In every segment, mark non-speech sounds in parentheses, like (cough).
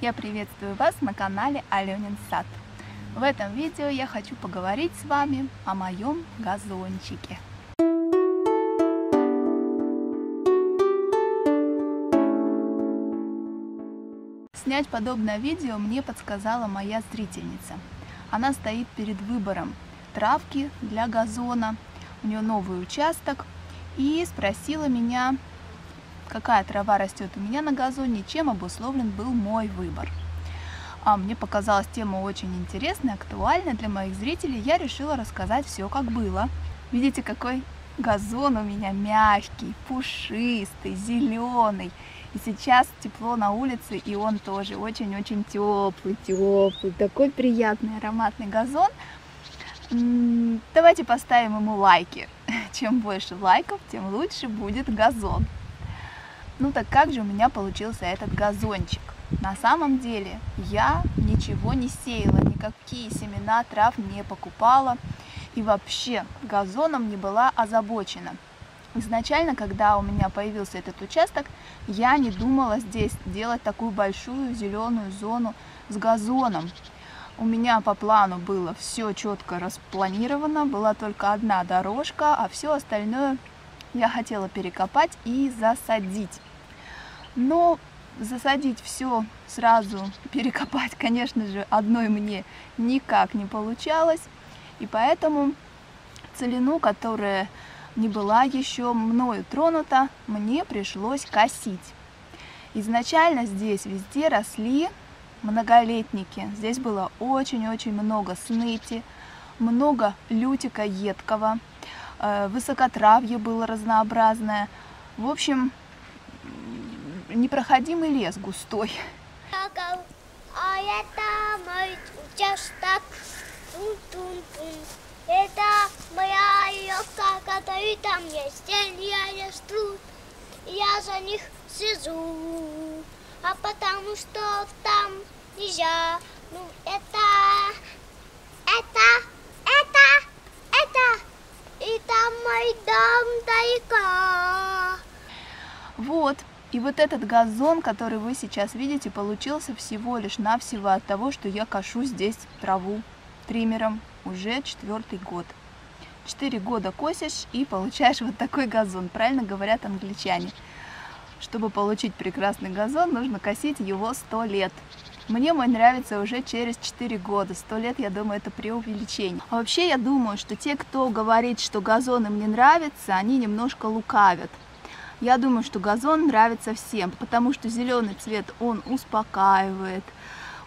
Я приветствую вас на канале Аленин Сад. В этом видео я хочу поговорить с вами о моем газончике. Снять подобное видео мне подсказала моя зрительница. Она стоит перед выбором травки для газона, у нее новый участок, и спросила меня, какая трава растет у меня на газоне, чем обусловлен был мой выбор. А мне показалась тема очень интересная, актуальная для моих зрителей. Я решила рассказать все, как было. Видите, какой газон у меня мягкий, пушистый, зеленый. И сейчас тепло на улице, и он тоже очень-очень теплый, теплый, такой приятный ароматный газон. Давайте поставим ему лайки. (laughs) Чем больше лайков, тем лучше будет газон. Ну так как же у меня получился этот газончик? На самом деле я ничего не сеяла, никакие семена трав не покупала и вообще газоном не была озабочена. Изначально, когда у меня появился этот участок, я не думала здесь делать такую большую зеленую зону с газоном. У меня по плану было все четко распланировано, была только одна дорожка, а все остальное я хотела перекопать и засадить. Но засадить все сразу, перекопать, конечно же, одной мне никак не получалось. И поэтому целину, которая не была еще мною тронута, мне пришлось косить. Изначально здесь везде росли многолетники. Здесь было очень-очень много сныти, много лютика едкого, э, высокотравье было разнообразное. В общем, непроходимый лес густой. А это мой участок. Это моя елка, которая там есть. Деревья растут, я за них сижу. А потому что там нельзя. Ну, это, это, это, это. И там мой дом далеко. Вот, и вот этот газон, который вы сейчас видите, получился всего лишь навсего от того, что я кашу здесь траву триммером уже четвертый год. Четыре года косишь и получаешь вот такой газон, правильно говорят англичане. Чтобы получить прекрасный газон, нужно косить его сто лет. Мне мой нравится уже через 4 года. Сто лет, я думаю, это преувеличение. А вообще, я думаю, что те, кто говорит, что газон им не нравится, они немножко лукавят. Я думаю, что газон нравится всем, потому что зеленый цвет, он успокаивает,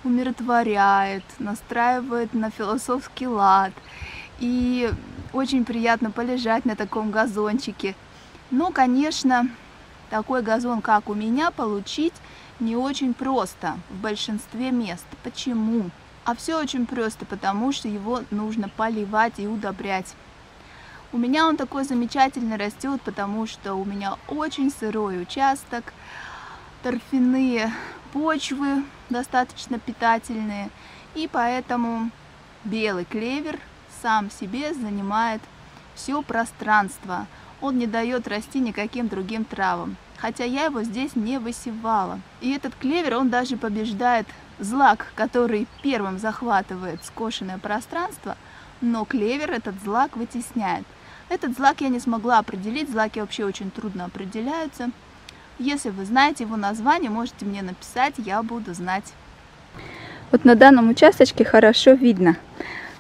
умиротворяет, настраивает на философский лад. И очень приятно полежать на таком газончике. Но, конечно, такой газон, как у меня, получить не очень просто в большинстве мест. Почему? А все очень просто, потому что его нужно поливать и удобрять. У меня он такой замечательно растет, потому что у меня очень сырой участок, торфяные почвы достаточно питательные, и поэтому белый клевер сам себе занимает все пространство. Он не дает расти никаким другим травам, хотя я его здесь не высевала. И этот клевер, он даже побеждает злак, который первым захватывает скошенное пространство, но клевер этот злак вытесняет. Этот злак я не смогла определить, злаки вообще очень трудно определяются. Если вы знаете его название, можете мне написать, я буду знать. Вот на данном участочке хорошо видно,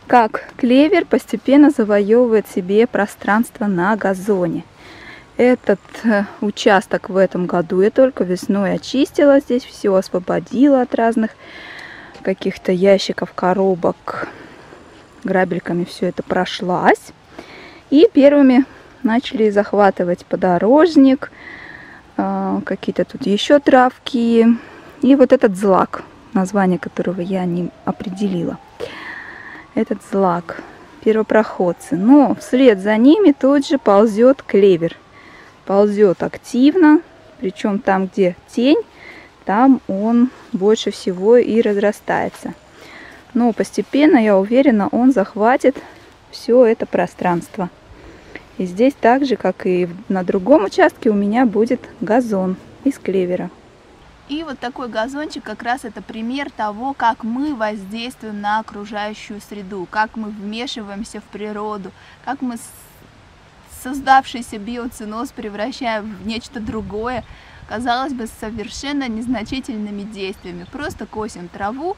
как клевер постепенно завоевывает себе пространство на газоне. Этот э, участок в этом году я только весной очистила здесь, все освободила от разных каких-то ящиков, коробок. Грабельками все это прошлась. И первыми начали захватывать подорожник, а, какие-то тут еще травки. И вот этот злак, название которого я не определила. Этот злак, первопроходцы. Но вслед за ними тут же ползет клевер. Ползет активно, причем там, где тень, там он больше всего и разрастается. Но постепенно, я уверена, он захватит все это пространство. И здесь так же, как и на другом участке, у меня будет газон из клевера. И вот такой газончик как раз это пример того, как мы воздействуем на окружающую среду, как мы вмешиваемся в природу, как мы создавшийся биоциноз превращаем в нечто другое, казалось бы, совершенно незначительными действиями. Просто косим траву,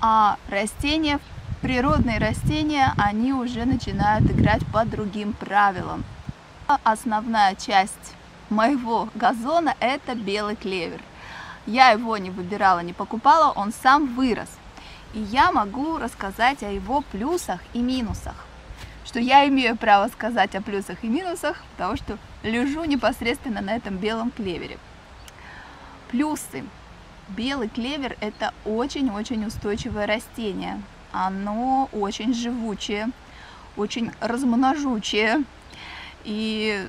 а растения, природные растения, они уже начинают играть по другим правилам. Основная часть моего газона это белый клевер. Я его не выбирала, не покупала, он сам вырос. И я могу рассказать о его плюсах и минусах. Что я имею право сказать о плюсах и минусах, потому что лежу непосредственно на этом белом клевере. Плюсы. Белый клевер это очень-очень устойчивое растение. Оно очень живучее, очень размножучее. И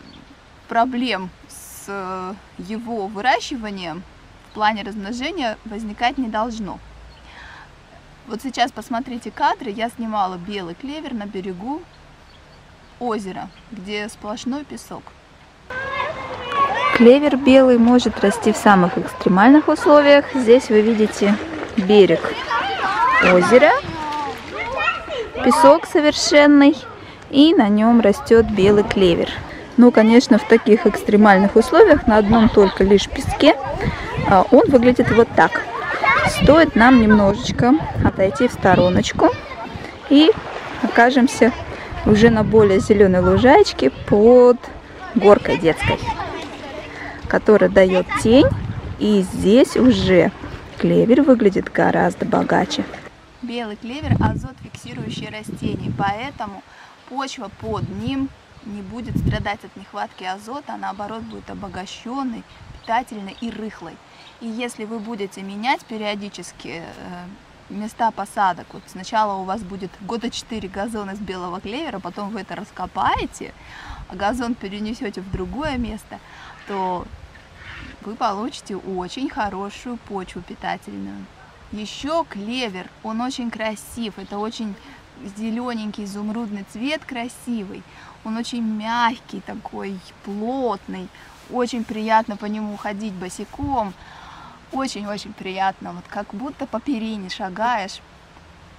проблем с его выращиванием в плане размножения возникать не должно. Вот сейчас посмотрите кадры, я снимала белый клевер на берегу озера, где сплошной песок. Клевер белый может расти в самых экстремальных условиях. Здесь вы видите берег озера, песок совершенный, и на нем растет белый клевер. Ну, конечно, в таких экстремальных условиях на одном только лишь песке а, он выглядит вот так. Стоит нам немножечко отойти в стороночку и окажемся уже на более зеленой лужайке под горкой детской, которая дает тень. И здесь уже клевер выглядит гораздо богаче. Белый клевер – азот фиксирующее растение, поэтому почва под ним не будет страдать от нехватки азота, а наоборот будет обогащенной, питательной и рыхлой. И если вы будете менять периодически э, места посадок, вот сначала у вас будет года 4 газон из белого клевера, потом вы это раскопаете, а газон перенесете в другое место, то вы получите очень хорошую почву питательную. Еще клевер, он очень красив, это очень зелененький изумрудный цвет, красивый. Он очень мягкий такой, плотный, очень приятно по нему ходить босиком очень-очень приятно, вот как будто по перине шагаешь.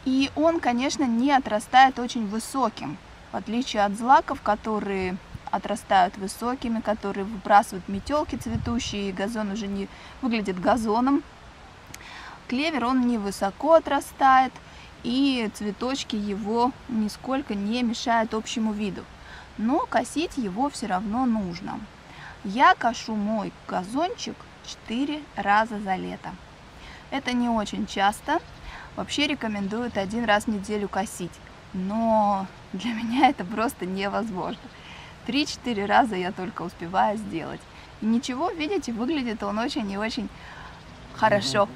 И он, конечно, не отрастает очень высоким, в отличие от злаков, которые отрастают высокими, которые выбрасывают метелки цветущие, и газон уже не выглядит газоном. Клевер, он не высоко отрастает, и цветочки его нисколько не мешают общему виду. Но косить его все равно нужно. Я кошу мой газончик 4 раза за лето. Это не очень часто. Вообще рекомендуют один раз в неделю косить. Но для (laughs) меня это просто невозможно. 3-4 раза я только успеваю сделать. И ничего, видите, выглядит он очень и очень хорошо.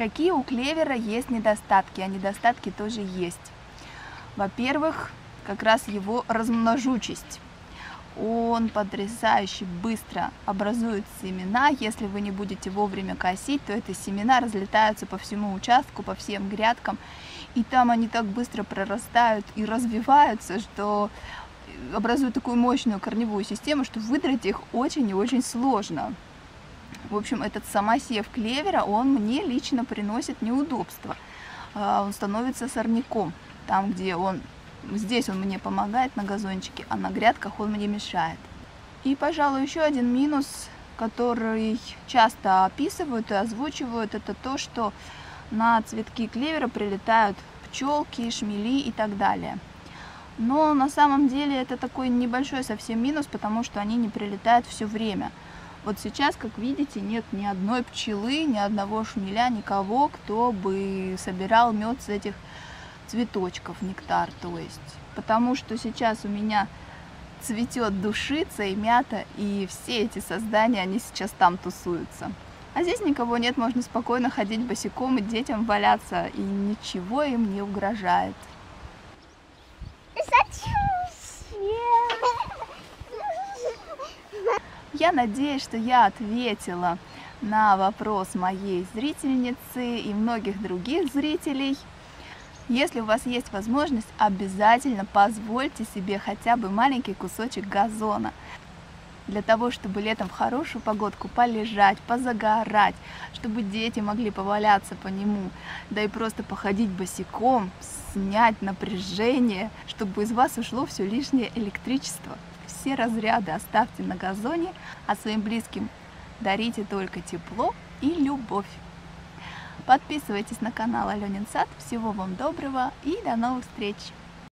Какие у клевера есть недостатки? А недостатки тоже есть. Во-первых, как раз его размножучесть он потрясающе быстро образует семена. Если вы не будете вовремя косить, то эти семена разлетаются по всему участку, по всем грядкам. И там они так быстро прорастают и развиваются, что образуют такую мощную корневую систему, что выдрать их очень и очень сложно. В общем, этот самосев клевера, он мне лично приносит неудобства. А, он становится сорняком, там, где он Здесь он мне помогает на газончике, а на грядках он мне мешает. И, пожалуй, еще один минус, который часто описывают и озвучивают, это то, что на цветки клевера прилетают пчелки, шмели и так далее. Но на самом деле это такой небольшой совсем минус, потому что они не прилетают все время. Вот сейчас, как видите, нет ни одной пчелы, ни одного шмеля, никого, кто бы собирал мед с этих цветочков, нектар, то есть. Потому что сейчас у меня цветет душица и мята, и все эти создания, они сейчас там тусуются. А здесь никого нет, можно спокойно ходить босиком и детям валяться, и ничего им не угрожает. Я надеюсь, что я ответила на вопрос моей зрительницы и многих других зрителей. Если у вас есть возможность, обязательно позвольте себе хотя бы маленький кусочек газона. для того, чтобы летом в хорошую погодку полежать, позагорать, чтобы дети могли поваляться по нему, да и просто походить босиком, снять напряжение, чтобы из вас ушло все лишнее электричество. Все разряды оставьте на газоне, а своим близким дарите только тепло и любовь. Подписывайтесь на канал Аленин Сад. Всего вам доброго и до новых встреч!